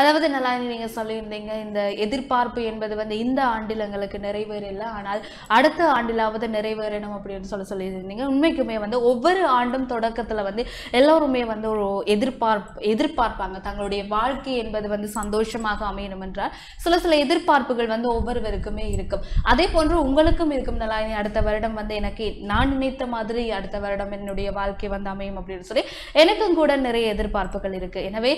அதாவது நல்லா நீங்கள் சொல்லியிருந்தீங்க இந்த எதிர்பார்ப்பு என்பது வந்து இந்த ஆண்டில் எங்களுக்கு நிறைவேறல ஆனால் அடுத்த ஆண்டிலாவது நிறைவேறணும் அப்படின்னு சொல்லி சொல்லியிருந்தீங்க. உண்மைக்குமே வந்து ஒவ்வொரு ஆண்டும் தொடக்கத்தில் வந்து எல்லோருமே வந்து ஒரு எதிர்பார்ப்பு எதிர்பார்ப்பாங்க. தங்களுடைய வாழ்க்கை என்பது வந்து சந்தோஷமாக அமையணும் என்றால் சில சில எதிர்பார்ப்புகள் வந்து ஒவ்வொருவருக்குமே இருக்கும். அதே போன்று உங்களுக்கும் இருக்கும். நலாயினி அடுத்த வருடம் வந்து எனக்கு நான் நினைத்த மாதிரி அடுத்த வருடம் என்னுடைய வாழ்க்கை வந்து அமையும் அப்படின்னு சொல்லி எனக்கும் கூட நிறைய எதிர்பார்ப்புகள் இருக்கு. எனவே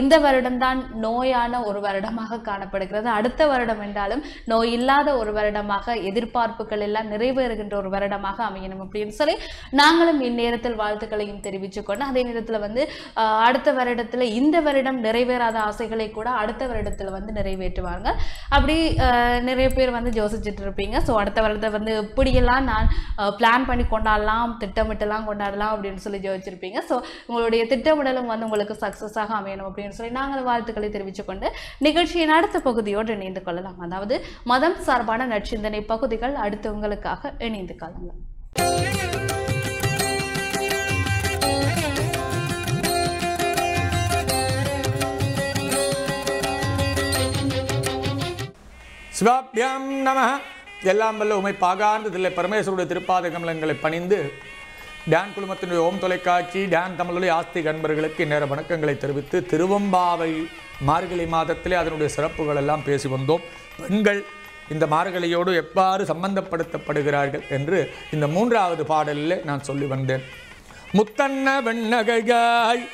இந்த வருடம் தான் நோயான ஒரு வருடமாக காணப்படுகிறது. அடுத்த வருடம் என்றாலும் நோய் இல்லாத ஒரு வருடமாக எதிர்பார்ப்புகள் எல்லாம் நிறைவேறுகின்ற ஒரு வருடமாக அமையணும் அப்படின்னு சொல்லி நாங்களும் இந்நேரத்தில் வாழ்த்துக்களையும் தெரிவித்துக்கொண்டு அதே நேரத்தில் வந்து அடுத்த வருடத்தில் இந்த வருடம் நிறைவேறாத ஆசைகளை கூட அடுத்த வருடத்தில் வந்து நிறைவேற்றுவாங்க. அப்படி நிறைய பேர் வந்து யோசிச்சுட்டு இருப்பீங்க. ஸோ அடுத்த வருடத்தை வந்து இப்படியெல்லாம் நான் பிளான் பண்ணி கொண்டாடலாம் திட்டமிட்டெல்லாம் கொண்டாடலாம் அப்படின்னு சொல்லி யோசிச்சிருப்பீங்க. ஸோ உங்களுடைய திட்டமிடலும் வந்து உங்களுக்கு சக்ஸஸாக அமையணும் அப்படின்னு சொல்லி நாங்கள் வாழ்த்துக்களை தெரிவித்துக்கொண்டு நிகழ்ச்சியின் அடுத்த பகுதியோடு இணைந்து கொள்ளலாம். அதாவது மதம் சார்பான நற்சிந்தனை பகுதிகள் அடுத்து உங்களுக்காக இணைந்து கொள்ளலாம் சிவாபியம் நம எல்லாம் வல்ல உமை பாகார்ந்து தில்லை பரமேஸ்வருடைய திருப்பாத கமலங்களை பணிந்து டான் குழுமத்தினுடைய ஓம் தொலைக்காட்சி டான் தமிழுடைய ஆஸ்திக அன்பர்களுக்கு இந்நேர வணக்கங்களை தெரிவித்து திருவம்பாவை மார்கழி மாதத்திலே அதனுடைய சிறப்புகள் எல்லாம் பேசி வந்தோம். பெண்கள் இந்த மார்கழியோடு எவ்வாறு சம்பந்தப்படுத்தப்படுகிறார்கள் என்று இந்த மூன்றாவது பாடலில் நான் சொல்லி வந்தேன். முத்தன்ன வெண்ணகையாய்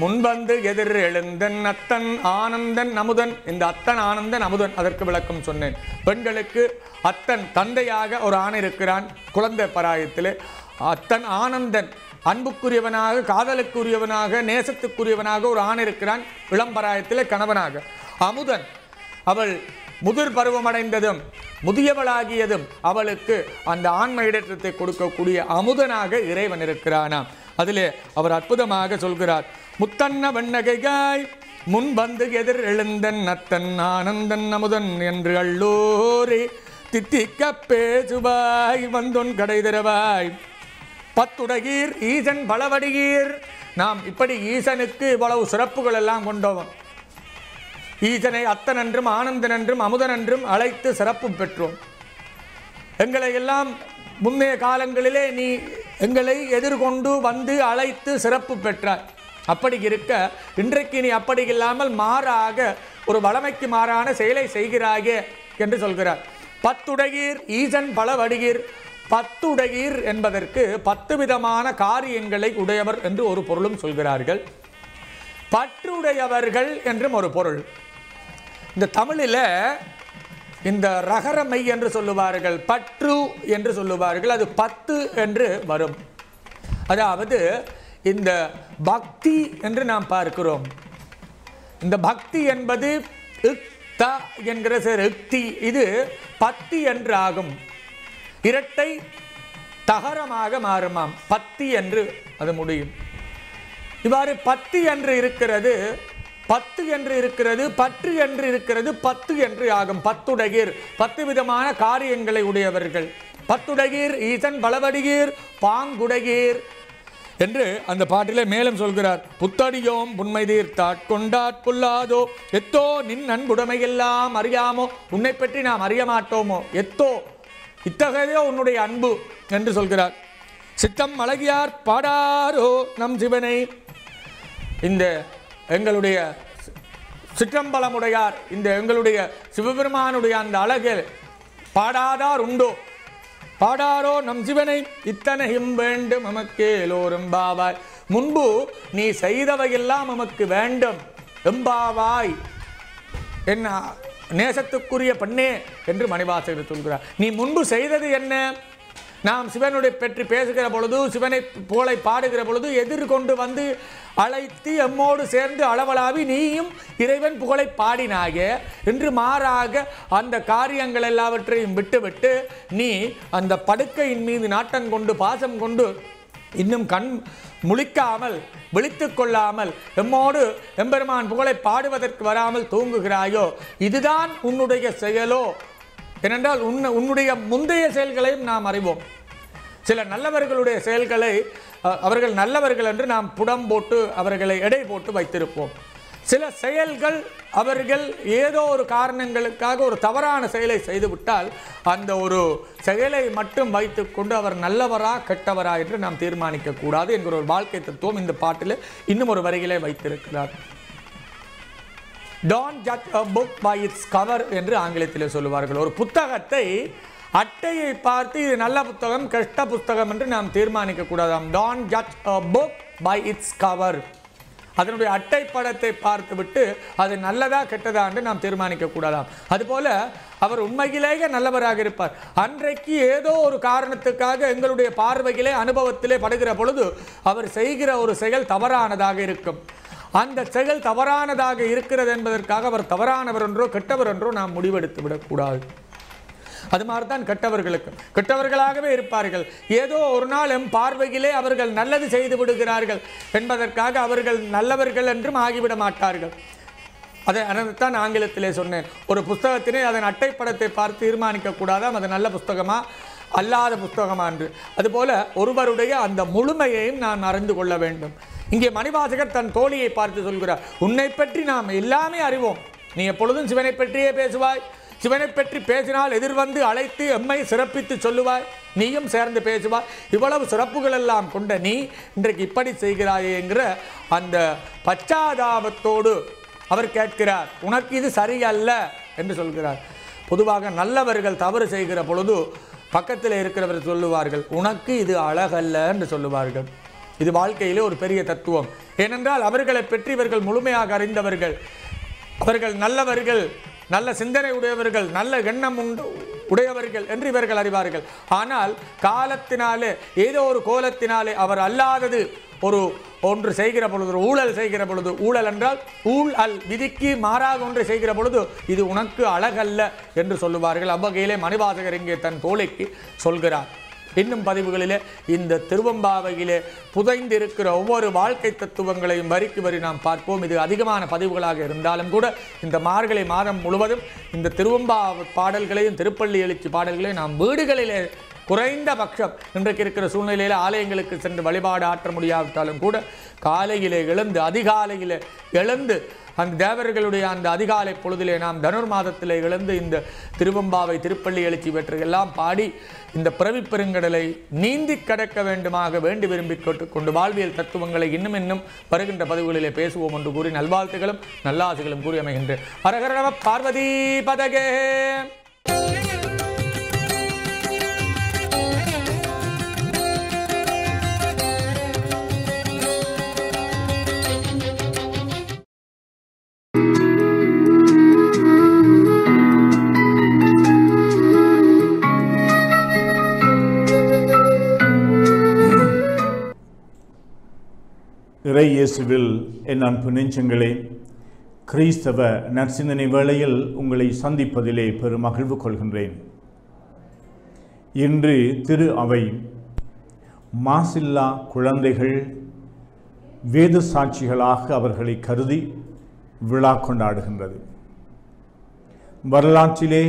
முன்வந்து எதிர் எழுந்தன் அத்தன் ஆனந்தன் அமுதன். இந்த அத்தன் ஆனந்தன் அமுதன் அதற்கு விளக்கம் சொன்னேன். பெண்களுக்கு அத்தன் தந்தையாக ஒரு ஆண் இருக்கிறான். குழந்தை பராயத்திலே அத்தன் ஆனந்தன். அன்புக்குரியவனாக காதலுக்குரியவனாக நேசத்துக்குரியவனாக ஒரு ஆண் இருக்கிறான் விளம்பராயத்தில் கணவனாக. அமுதன் அவள் முதிர் பருவமடைந்ததும் முதியவளாகியதும் அவளுக்கு அந்த ஆண்மை இடத்தை கொடுக்கக்கூடிய அமுதனாக இறைவன் இருக்கிறானாம். அதிலே அவர் அற்புதமாக சொல்கிறார் முத்தன்ன வண்ணகைகாய் முன் வந்து எதிர் எழுந்தன் நத்தன் ஆனந்தன் அமுதன் என்று அள்ளோரே தித்திக்க பேசுவாய் வந்தொன் கடை தருவாய் பத்துடகீர் ஈசன் பலவடிகீர் நாம் இப்படி ஈசனுக்கு இவ்வளவு சிறப்புகள் எல்லாம் கொண்டோம். ஈசனை அத்தனன்றும் ஆனந்தனன்றும் அமுதனன்றும் அழைத்து சிறப்பு பெற்றோம். எங்களை எல்லாம் முன்னைய காலங்களிலே நீ எங்களை எதிர்கொண்டு வந்து அழைத்து சிறப்பு பெற்றாய். அப்படி இருக்க இன்றைக்கு நீ அப்படி இல்லாமல் மாறாக ஒரு வளமைக்கு மாறான செயலை செய்கிறாயே என்று சொல்கிறார். பத்துடகீர் ஈசன் பல வடிகீர் பத்துடையீர் என்பதற்கு பத்து விதமான காரியங்களை உடையவர் என்று ஒரு பொருளும் சொல்கிறார்கள். பற்றுடையவர்கள் என்றும் ஒரு பொருள். இந்த தமிழில் இந்த ரகரமை என்று சொல்லுவார்கள் பற்று என்று சொல்லுவார்கள் அது பத்து என்று வரும். அதாவது இந்த பக்தி என்று நாம் பார்க்கிறோம். இந்த பக்தி என்பது இக்த என்கிற சேர் இக்தி இது பத்தி என்று ஆகும் இரட்டை தகரமாக மாறுமாம். பத்தி என்று அது முடியும். இவ்வாறு பத்து என்று இருக்கிறது பத்து என்று இருக்கிறது பற்று என்று இருக்கிறது பத்து என்று ஆகும். பத்துடகீர் பத்து விதமான காரியங்களை உடையவர்கள். பத்துடகீர் ஈசன் பலவடிகீர் பாங்குடகீர் என்று அந்த பாட்டிலே மேலும் சொல்கிறார். புத்தடியோம் புன்மை தீர்த்தாட் கொண்டாட் புல்லாதோ எத்தோ நின் அன்புடைமையெல்லாம் அறியாமோ உன்னை பற்றி நாம் அறிய மாட்டோமோ எத்தோ இத்தகையோ உன்னுடைய அன்பு என்று சொல்கிறார். சித்தம் அழகியார் பாடாரோ நம் சிவனை. இந்த எங்களுடைய சிற்றம்பலமுடையார் இந்த எங்களுடைய சிவபெருமானுடைய அந்த அழகில் பாடாதார் உண்டோ? பாடாரோ நம் சிவனை இத்தனையும் வேண்டும் நமக்கு எல்லோரும் பாவாய். முன்பு நீ செய்தவையெல்லாம் நமக்கு வேண்டும். எம்பாவாய். என்ன நேசத்துக்குரிய பெண்ணே என்று மணிவாசகர் சொல்கிறார். நீ முன்பு செய்தது என்ன? நாம் சிவனுடைய பற்றி பேசுகிற பொழுது சிவனை போலை பாடுகிற பொழுது எதிர்கொண்டு வந்து அழைத்து எம்மோடு சேர்ந்து அளவலாவி நீயும் இறைவன் புகழை பாடினாய என்று மாறாக அந்த காரியங்கள் எல்லாவற்றையும் விட்டுவிட்டு நீ அந்த படுக்கையின் மீது நாட்டம் கொண்டு பாசம் கொண்டு இன்னும் கண் முழிக்காமல் விழித்து கொள்ளாமல் எம்மோடு எம்பெருமான் புகழை பாடுவதற்கு வராமல் தூங்குகிறாயோ இதுதான் உன்னுடைய செயலோ? ஏனென்றால் உன் உன்னுடைய முந்தைய செயல்களையும் நாம் அறிவோம். சில நல்லவர்களுடைய செயல்களை அவர்கள் நல்லவர்கள் என்று நாம் புடம் போட்டு அவர்களை எடை போட்டு வைத்திருப்போம். சில செயல்கள் அவர்கள் ஏதோ ஒரு காரணங்களுக்காக ஒரு தவறான செயலை செய்துவிட்டால் அந்த ஒரு செயலை மட்டும் வைத்துக்கொண்டு அவர் நல்லவரா கெட்டவரா என்று நாம் தீர்மானிக்க கூடாது என்கிற ஒரு வாழ்க்கை தத்துவம் இந்த பாட்டில் இன்னும் ஒரு வரிகளை வைத்திருக்கிறார். Don't judge a book by it's cover என்று ஆங்கிலத்தில் சொல்லுவார்கள். ஒரு புத்தகத்தை அட்டையை பார்த்து இது நல்ல புத்தகம் கெட்ட புத்தகம் என்று நாம் தீர்மானிக்க கூடாதாம். Don't judge a book by it's cover அதனுடைய அட்டை படத்தை பார்த்துவிட்டு அது நல்லதா கெட்டதா என்று நாம் தீர்மானிக்க கூடாதாம் அதுபோல அவர் உண்மையிலேயே நல்லவராக இருப்பார். அன்றைக்கு ஏதோ ஒரு காரணத்துக்காக எங்களுடைய பார்வையிலே அனுபவத்திலே படுகிற பொழுது அவர் செய்கிற ஒரு செயல் தவறானதாக இருக்கும். அந்த செயல் தவறானதாக இருக்கிறது என்பதற்காக அவர் தவறானவர் என்றோ கெட்டவர் என்றோ நாம் முடிவெடுத்து விடக்கூடாது. அது மாதிரி தான் கெட்டவர்களுக்கு. கெட்டவர்களாகவே இருப்பார்கள். ஏதோ ஒரு நாளும் பார்வையிலே அவர்கள் நல்லது செய்து விடுகிறார்கள் என்பதற்காக அவர்கள் நல்லவர்கள் என்றும் ஆகிவிட மாட்டார்கள். அதை அதைத்தான் ஆங்கிலத்திலே சொன்னேன். ஒரு புஸ்தகத்தினை அதன் அட்டைப்படத்தை பார்த்து தீர்மானிக்கக்கூடாதாம் அது நல்ல புஸ்தகமா? அல்லாத புஸ்தகமா என்று. அதுபோல ஒருவருடைய அந்த முழுமையையும் நான் அறிந்து கொள்ள வேண்டும். இங்கே மணிவாசகர் தன் தோழியை பார்த்து சொல்கிறார் உன்னை பற்றி நாம் எல்லாமே அறிவோம். நீ எப்பொழுதும் சிவனை பற்றியே பேசுவாய். சிவனை பற்றி பேசினால் எதிர்வந்து அழைத்து எம்மை சிறப்பித்து சொல்லுவாய். நீயும் சேர்ந்து பேசுவாய். இவ்வளவு சிறப்புகள் எல்லாம் கொண்ட நீ இன்றைக்கு இப்படி செய்கிறாயே என்கிற அந்த பச்சாதாபத்தோடு அவர் கேட்கிறார். உனக்கு இது சரியல்ல என்று சொல்கிறார். பொதுவாக நல்லவர்கள் தவறு செய்கிற பொழுது பக்கத்தில் இருக்கிறவர் சொல்லுவார்கள் உனக்கு இது அழகல்ல என்று சொல்லுவார்கள். இது வாழ்க்கையிலே ஒரு பெரிய தத்துவம். ஏனென்றால் அவர்களை பற்றி இவர்கள் முழுமையாக அறிந்தவர்கள். அவர்கள் நல்லவர்கள். நல்ல சிந்தனை உடையவர்கள் நல்ல எண்ணம் உண்டு உடையவர்கள் என்று இவர்கள் அறிவார்கள். ஆனால் காலத்தினாலே ஏதோ ஒரு கோலத்தினாலே அவர் அல்லாதது ஒரு ஒன்று செய்கிற பொழுது ஊழல் செய்கிற பொழுது ஊழல் என்றால் ஊழ் அல் விதிக்கு மாறாக ஒன்று செய்கிற பொழுது இது உனக்கு அழகல்ல என்று சொல்லுவார்கள். அவ்வகையிலே மணிவாசகர் இங்கே தன் தோழிக்கு சொல்கிறார். இன்னும் பதிவுகளிலே இந்த திருவம்பாவையிலே புதைந்திருக்கிற ஒவ்வொரு வாழ்க்கை தத்துவங்களையும் வரிக்கு வரி நாம் பார்ப்போம். இது அதிகமான பதிவுகளாக இருந்தாலும் கூட இந்த மார்கழி மாதம் முழுவதும் இந்த திருவம்பா பாடல்களையும் திருப்பள்ளி எழுச்சி பாடல்களையும் நாம் வீடுகளிலே குறைந்த பட்சம் இன்றைக்கு இருக்கிற சூழ்நிலையில் ஆலயங்களுக்கு சென்று வழிபாடு ஆற்ற முடியாவிட்டாலும் கூட காலையிலே எழுந்து அதிகாலையில் எழுந்து அந்த தேவர்களுடைய அந்த அதிகாலை பொழுதிலே நாம் தனுர் மாதத்திலே இழந்து இந்த திருவம்பாவை திருப்பள்ளி எழுச்சி இவற்றையெல்லாம் பாடி இந்த பிறவிப் பெருங்கடலை நீந்தி கடக்க வேண்டுமாக வேண்டி விரும்பி கொண்டு வாழ்வியல் தத்துவங்களை இன்னும் இன்னும் வருகின்ற பதிவுகளிலே பேசுவோம் என்று கூறி நல்வாழ்த்துகளும் நல்லாசிகளும் கூறி அமைகின்றேன். ஹரஹர பார்வதி பதகே! இறை இயேசுவில் என் அன்பு நெஞ்சங்களே கிறிஸ்தவ நற்சிந்தனை வேளையில் உங்களை சந்திப்பதிலே பெரும் மகிழ்வு கொள்கின்றேன். இன்று திரு அவை மாசில்லா குழந்தைகள் வேத சாட்சிகளாக அவர்களை கருதி விழா கொண்டாடுகின்றது. வரலாற்றிலே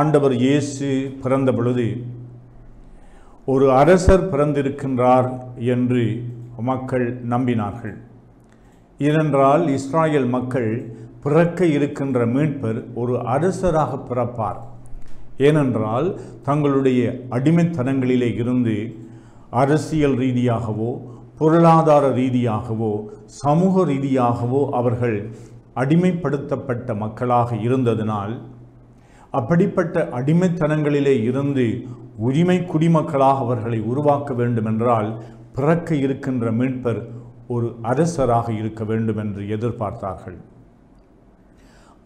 ஆண்டவர் இயேசு பிறந்த பொழுது ஒரு அரசர் பிறந்திருக்கின்றார் என்று மக்கள் நம்பினார்கள். ஏனென்றால் இஸ்ராயல் மக்கள் பிறக்க இருக்கின்ற மீட்பர் ஒரு அரசராக பிறப்பார். ஏனென்றால் தங்களுடைய அடிமைத்தனங்களிலே இருந்து அரசியல் ரீதியாகவோ பொருளாதார ரீதியாகவோ சமூக ரீதியாகவோ அவர்கள் அடிமைப்படுத்தப்பட்ட மக்களாக இருந்ததினால் அப்படிப்பட்ட அடிமைத்தனங்களிலே இருந்து உரிமை குடிமக்களாக அவர்களை உருவாக்க வேண்டுமென்றால் பிறக்க இருக்கின்ற மீட்பர் ஒரு அரசராக இருக்க வேண்டும் என்று எதிர்பார்த்தார்கள்.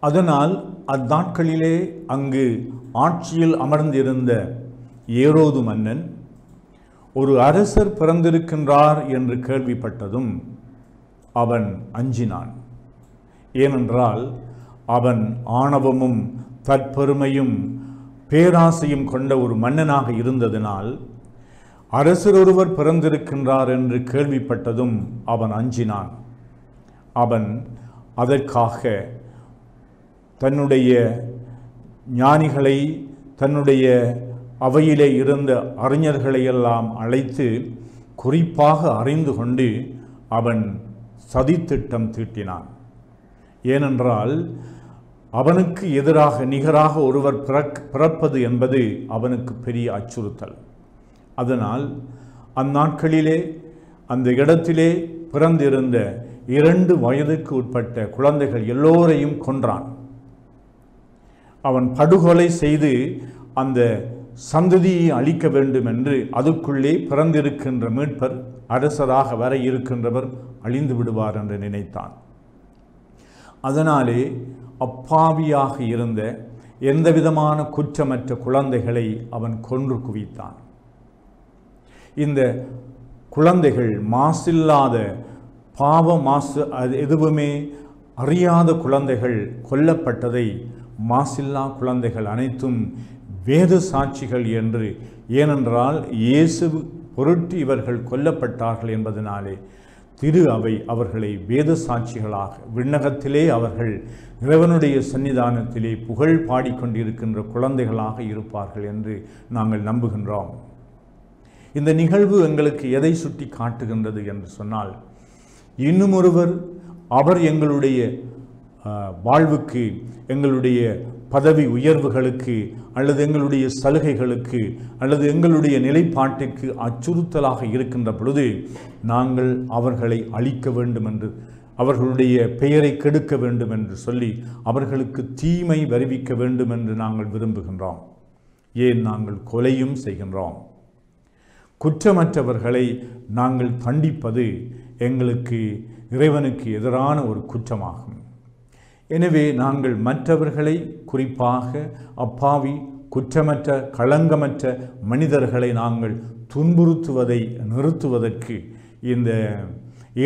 அதனால் அந்நாட்களிலே அங்கு ஆட்சியில் அமர்ந்திருந்த ஏரோது மன்னன் ஒரு அரசர் பிறந்திருக்கின்றார் என்று கேள்விப்பட்டதும் அவன் அஞ்சினான். ஏனென்றால் அவன் ஆணவமும் தற்பெருமையும் பேராசையும் கொண்ட ஒரு மன்னனாக இருந்ததினால் அரசர் ஒருவர் பிறந்திருக்கின்றார் என்று கேள்விப்பட்டதும் அவன் அஞ்சினான். அவன் அதற்காக தன்னுடைய ஞானிகளை தன்னுடைய அவையிலே இருந்த அறிஞர்களை எல்லாம் அழைத்து குறிப்பாக அறிந்து கொண்டு அவன் சதித்திட்டம் தீட்டினான். ஏனென்றால் அவனுக்கு எதிராக நிகராக ஒருவர் பிறக் பிறப்பது என்பது அவனுக்கு பெரிய அச்சுறுத்தல். அதனால் அந்நாட்களிலே அந்த இடத்திலே பிறந்திருந்த இரண்டு வயதுக்கு உட்பட்ட குழந்தைகள் எல்லோரையும் கொன்றான். அவன் படுகொலை செய்து அந்த சந்ததியை அழிக்க வேண்டும் என்று அதுக்குள்ளே பிறந்திருக்கின்ற மீட்பர் அரசராக வர இருக்கின்றவர் அழிந்து விடுவார் என்று நினைத்தான். அதனாலே அப்பாவியாக இருந்த எந்தவிதமான குற்றமற்ற குழந்தைகளை அவன் கொன்று குவித்தான். இந்த குழந்தைகள் மாசில்லாத பாவ மாசு அது எதுவுமே அறியாத குழந்தைகள் கொல்லப்பட்டதை மாசில்லா குழந்தைகள் அனைத்தும் வேத சாட்சிகள் என்று ஏனென்றால் இயேசு பொருட்டு இவர்கள் கொல்லப்பட்டார்கள் என்பதனாலே திரு அவை அவர்களை வேத சாட்சிகளாக விண்ணகத்திலே அவர்கள் இறைவனுடைய சன்னிதானத்திலே புகழ் பாடிக்கொண்டிருக்கின்ற குழந்தைகளாக இருப்பார்கள் என்று நாங்கள் நம்புகின்றோம். இந்த நிகழ்வு எங்களுக்கு எதை சுட்டி காட்டுகின்றது என்று சொன்னால் இன்னும் ஒருவர் அவர் எங்களுடைய வாழ்வுக்கு எங்களுடைய பதவி உயர்வுகளுக்கு அல்லது எங்களுடைய சலுகைகளுக்கு அல்லது எங்களுடைய நிலைப்பாட்டிற்கு அச்சுறுத்தலாக இருக்கின்ற பொழுது நாங்கள் அவர்களை அழிக்க வேண்டும் என்று அவர்களுடைய பெயரை கெடுக்க வேண்டும் என்று சொல்லி அவர்களுக்கு தீமை வருவிக்க வேண்டும் என்று நாங்கள் விரும்புகின்றோம். ஏன் நாங்கள் கொலையும் செய்கின்றோம்? குற்றமற்றவர்களை நாங்கள் தண்டிப்பது எங்களுக்கு இறைவனுக்கு எதிரான ஒரு குற்றமாகும். எனவே நாங்கள் மற்றவர்களை குறிப்பாக அப்பாவி குற்றமற்ற களங்கமற்ற மனிதர்களை நாங்கள் துன்புறுத்துவதை நிறுத்துவதற்கு இந்த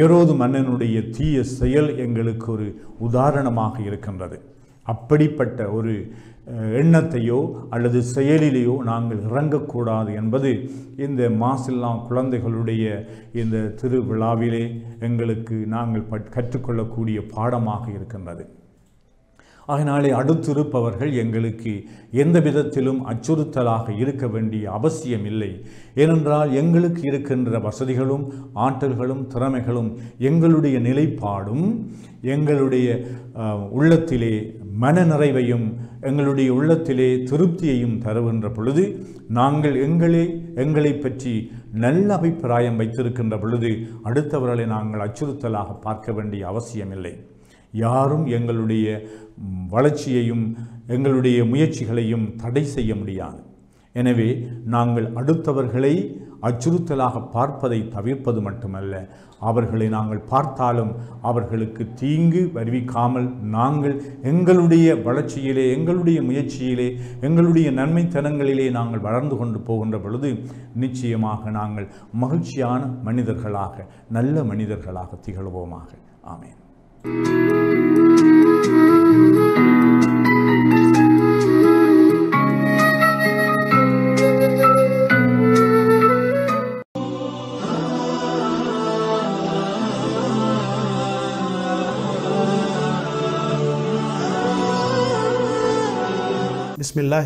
ஏரோது மன்னனுடைய தீய செயல் எங்களுக்கு ஒரு உதாரணமாக இருக்கின்றது. அப்படிப்பட்ட ஒரு எண்ணத்தையோ அல்லது செயலிலேயோ நாங்கள் இறங்கக்கூடாது என்பது இந்த மாசில்லா குழந்தைகளுடைய இந்த திருவிழாவிலே எங்களுக்கு நாங்கள் பட்- கற்றுக்கொள்ளக்கூடிய பாடமாக இருக்கின்றது. அதனாலே அடுத்திருப்பவர்கள் எங்களுக்கு எந்த விதத்திலும் அச்சுறுத்தலாக இருக்க வேண்டிய அவசியம் இல்லை ஏனென்றால் எங்களுக்கு இருக்கின்ற வசதிகளும் ஆற்றல்களும் திறமைகளும் எங்களுடைய நிலைப்பாடும் எங்களுடைய உள்ளத்திலே மன நிறைவையும் எங்களுடைய உள்ளத்திலே திருப்தியையும் தருகின்ற பொழுது நாங்கள் எங்களே எங்களை பற்றி நல்ல அபிப்பிராயம் வைத்திருக்கின்ற பொழுது அடுத்தவர்களை நாங்கள் அச்சுறுத்தலாக பார்க்க வேண்டிய அவசியமில்லை. யாரும் எங்களுடைய வளர்ச்சியையும் எங்களுடைய முயற்சிகளையும் தடை செய்ய முடியாது. எனவே நாங்கள் அடுத்தவர்களை அச்சுறுத்தலாக பார்ப்பதை தவிர்ப்பது மட்டுமல்ல அவர்களை நாங்கள் பார்த்தாலும் அவர்களுக்கு தீங்கு வருவிக்காமல் நாங்கள் எங்களுடைய வளர்ச்சியிலே எங்களுடைய முயற்சியிலே எங்களுடைய நன்மைத்தனங்களிலே நாங்கள் வளர்ந்து கொண்டு போகின்ற பொழுது நிச்சயமாக நாங்கள் மகிழ்ச்சியான மனிதர்களாக நல்ல மனிதர்களாக திகழ்வோமாக. ஆமேன். பிஸ்மில்லாஹ்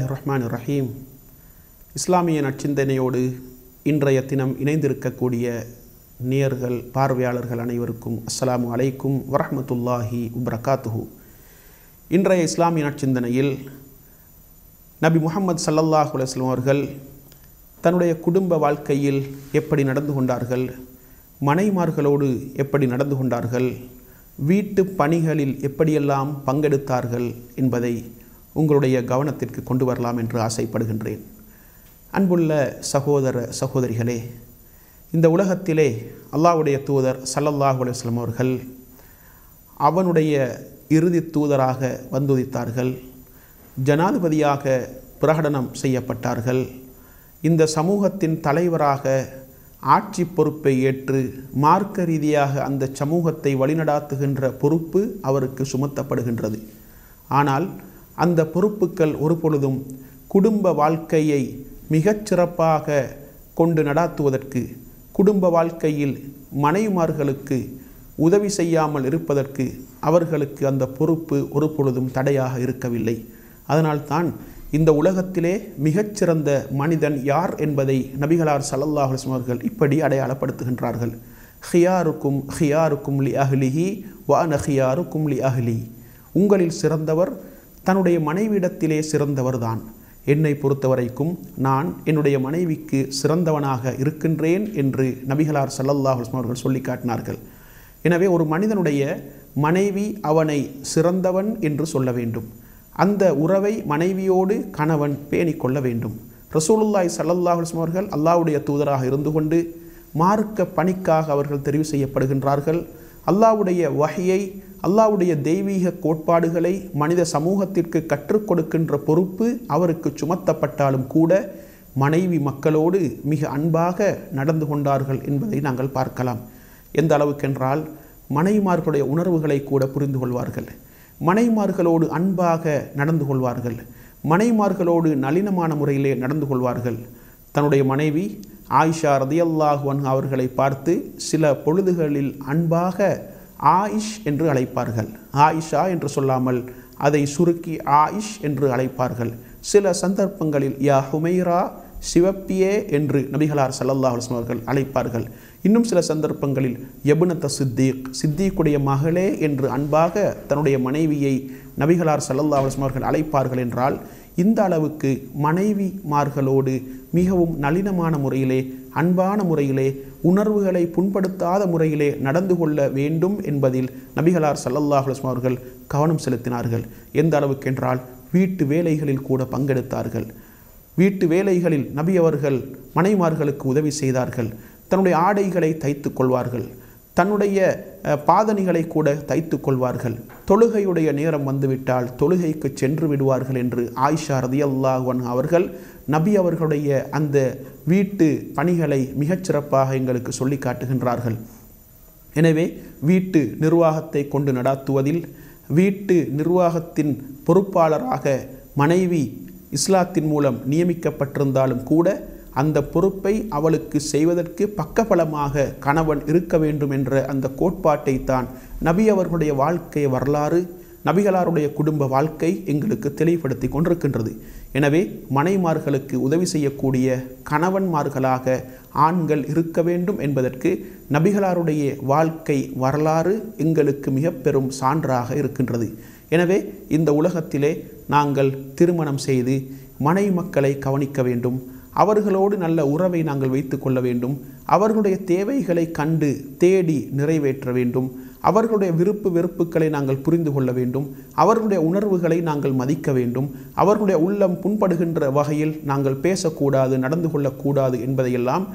ரஹ்மான் ரஹீம் இஸ்லாமிய நற்சிந்தனையோடு இன்றைய தினம் இணைந்திருக்கக்கூடிய நேயர்கள் பார்வையாளர்கள் அனைவருக்கும் அஸ்ஸலாமு அலைக்கும் வரஹ்மத்துல்லாஹி உப்ரகாத்துஹு இன்றைய இஸ்லாமிய நற்சிந்தனையில் நபி முகமது சல்லல்லாஹ் அலைஹி அவர்கள் தன்னுடைய குடும்ப வாழ்க்கையில் எப்படி நடந்து கொண்டார்கள் மனைமார்களோடு எப்படி நடந்து கொண்டார்கள் வீட்டு பணிகளில் எப்படியெல்லாம் பங்கெடுத்தார்கள் என்பதை உங்களுடைய கவனத்திற்கு கொண்டு வரலாம் என்று ஆசைப்படுகின்றேன். அன்புள்ள சகோதர சகோதரிகளே இந்த உலகத்திலே அல்லாவுடைய தூதர் சல்லல்லாஹு அலுவலம் அவர்கள் அவனுடைய இறுதி தூதராக வந்துதித்தார்கள். ஜனாதிபதியாக பிரகடனம் செய்யப்பட்டார்கள். இந்த சமூகத்தின் தலைவராக ஆட்சி பொறுப்பை ஏற்று மார்க்க ரீதியாக அந்த சமூகத்தை வழிநடாத்துகின்ற பொறுப்பு அவருக்கு சுமத்தப்படுகின்றது. ஆனால் அந்த பொறுப்புகள் ஒரு பொழுதும் குடும்ப வாழ்க்கையை மிகச்சிறப்பாக கொண்டு நடாத்துவதற்கு குடும்ப வாழ்க்கையில் மனைவிமார்களுக்கு உதவி செய்யாமல் இருப்பதற்கு அவர்களுக்கு அந்த பொறுப்பு ஒரு பொழுதும் தடையாக இருக்கவில்லை. அதனால்தான் இந்த உலகத்திலே மிகச்சிறந்த மனிதன் யார் என்பதை நபிகளார் ஸல்லல்லாஹு அவர்கள் இப்படி அடையாளப்படுத்துகின்றார்கள். ஹியாருக்கும் ஹியாருக்கும் லி அஹ்லிஹி வான ஹியாருக்கும் லி அஹ்லி. உங்களில் சிறந்தவர் தன்னுடைய மனைவியிடத்திலே சிறந்தவர்தான். என்னை பொறுத்தவரைக்கும் நான் என்னுடைய மனைவிக்கு சிறந்தவனாக இருக்கின்றேன் என்று நபிகளார் ஸல்லல்லாஹு அலைஹி அவர்கள் சொல்லி காட்டினார்கள். எனவே ஒரு மனிதனுடைய மனைவி அவனை சிறந்தவன் என்று சொல்ல வேண்டும். அந்த உறவை மனைவியோடு கணவன் பேணிக் கொள்ள வேண்டும். ரசூலுல்லாய் ஸல்லல்லாஹு அலைஹி அவர்கள் அல்லாவுடைய தூதராக இருந்து கொண்டு மார்க்க பணிக்காக அவர்கள் தெரிவு செய்யப்படுகின்றார்கள். அல்லாவுடைய வகையை அல்லாவுடைய தெய்வீக கோட்பாடுகளை மனித சமூகத்திற்கு கற்றுக் கொடுக்கின்ற பொறுப்பு அவருக்கு சுமத்தப்பட்டாலும் கூட மனைவி மக்களோடு மிக அன்பாக நடந்து கொண்டார்கள் என்பதை நாங்கள் பார்க்கலாம். எந்த அளவுக்கென்றால் மனைவிமார்களுடைய உணர்வுகளை கூட புரிந்து கொள்வார்கள். மனைவிமார்களோடு அன்பாக நடந்து கொள்வார்கள். மனைவிமார்களோடு நளினமான முறையிலே நடந்து கொள்வார்கள். தன்னுடைய மனைவி ஆயிஷா ரதியல்லாஹுவன் அவர்களை பார்த்து சில பொழுதுகளில் அன்பாக ஆயிஷ் என்று அழைப்பார்கள். ஆயிஷா என்று சொல்லாமல் அதை சுருக்கி ஆயிஷ் என்று அழைப்பார்கள். சில சந்தர்ப்பங்களில் யா ஹுமைரா சிவப்பியே என்று நபிகளார் ஸல்லல்லாஹு அவர்கள் அழைப்பார்கள். இன்னும் சில சந்தர்ப்பங்களில் யபுனத்த சித்தீக் சித்தீக்குடைய மகளே என்று அன்பாக தன்னுடைய மனைவியை நபிகளார் ஸல்லல்லாஹு அவர்கள் அழைப்பார்கள் என்றால் இந்த அளவுக்கு மனைவிமார்களோடு மிகவும் நளினமான முறையிலே அன்பான முறையிலே உணர்வுகளை புண்படுத்தாத முறையிலே நடந்து கொள்ள வேண்டும் என்பதில் நபிகளார் ஸல்லல்லாஹு அவர்கள் கவனம் செலுத்தினார்கள். எந்த அளவுக்கென்றால் வீட்டு வேலைகளில் கூட பங்கெடுத்தார்கள். வீட்டு வேலைகளில் நபி அவர்கள் மனைமார்களுக்கு உதவி செய்தார்கள். தன்னுடைய ஆடைகளை தைத்து கொள்வார்கள். தன்னுடைய பாதணிகளை கூட தைத்து கொள்வார்கள். தொழுகையுடைய நேரம் வந்துவிட்டால் தொழுகைக்கு சென்று விடுவார்கள் என்று ஆயிஷா ரதியல்லாஹன் அவர்கள் நபி அவர்களுடைய அந்த வீட்டு பணிகளை மிகச்சிறப்பாக எங்களுக்கு சொல்லி காட்டுகின்றார்கள். எனவே வீட்டு நிர்வாகத்தை கொண்டு நடாத்துவதில் வீட்டு நிர்வாகத்தின் பொறுப்பாளராக மனைவி இஸ்லாத்தின் மூலம் நியமிக்கப்பட்டிருந்தாலும் கூட அந்த பொறுப்பை அவளுக்கு செய்வதற்கு பக்கபலமாக கணவன் இருக்க வேண்டும் என்ற அந்த கோட்பாட்டை தான் நபி அவர்களுடைய வாழ்க்கை வரலாறு நபிகளாருடைய குடும்ப வாழ்க்கை எங்களுக்கு தெளிவுபடுத்தி கொண்டிருக்கின்றது. எனவே மனைமார்களுக்கு உதவி செய்யக்கூடிய கணவன்மார்களாக ஆண்கள் இருக்க வேண்டும் என்பதற்கு நபிகளாருடைய வாழ்க்கை வரலாறு எங்களுக்கு மிக பெரும் சான்றாக இருக்கின்றது. எனவே இந்த உலகத்திலே நாங்கள் திருமணம் செய்து மனை மக்களை கவனிக்க வேண்டும். அவர்களோடு நல்ல உறவை நாங்கள் வைத்து கொள்ள வேண்டும். அவர்களுடைய தேவைகளை கண்டு தேடி நிறைவேற்ற வேண்டும். அவர்களுடைய விருப்பு வெறுப்புகளை நாங்கள் புரிந்து கொள்ள வேண்டும். அவர்களுடைய உணர்வுகளை நாங்கள் மதிக்க வேண்டும். அவர்களுடைய உள்ளம் புண்படுகின்ற வகையில் நாங்கள் பேசக்கூடாது நடந்து கொள்ளக்கூடாது என்பதையெல்லாம்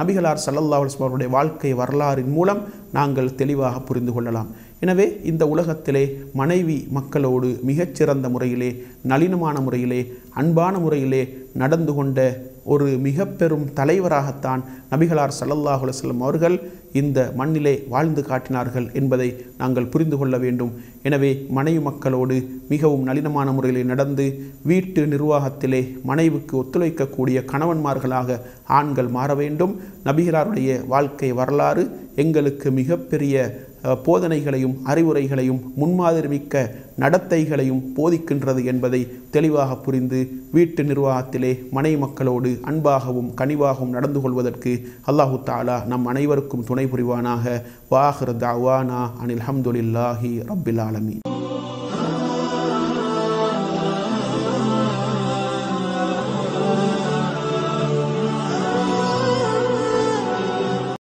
நபிகளார் ஸல்லல்லாஹு அவருடைய வாழ்க்கை வரலாறின் மூலம் நாங்கள் தெளிவாக புரிந்து கொள்ளலாம். எனவே இந்த உலகத்திலே மனைவி மக்களோடு மிகச்சிறந்த முறையிலே நளினமான முறையிலே அன்பான முறையிலே நடந்து கொண்ட ஒரு மிக பெரும் தலைவராகத்தான் நபிகளார் சல்லல்லாஹுல செல்லும் அவர்கள் இந்த மண்ணிலே வாழ்ந்து காட்டினார்கள் என்பதை நாங்கள் புரிந்து கொள்ள வேண்டும். எனவே மனைவி மக்களோடு மிகவும் நளினமான முறையில் நடந்து வீட்டு நிர்வாகத்திலே மனைவுக்கு ஒத்துழைக்கக்கூடிய கணவன்மார்களாக ஆண்கள் மாற வேண்டும். நபிகளாருடைய வாழ்க்கை வரலாறு எங்களுக்கு மிகப்பெரிய போதனைகளையும் அறிவுரைகளையும் முன்மாதிரிமிக்க நடத்தைகளையும் போதிக்கின்றது என்பதை தெளிவாக புரிந்து வீட்டு நிர்வாகத்திலே மனை மக்களோடு அன்பாகவும் கனிவாகவும் நடந்து கொள்வதற்கு அல்லாஹு தாலா நம் அனைவருக்கும் துணை புரிவானாக. வாஹர் தாவானா அனில் ஹம்துலில்லாஹி ரப்பில் ஆலமீன்.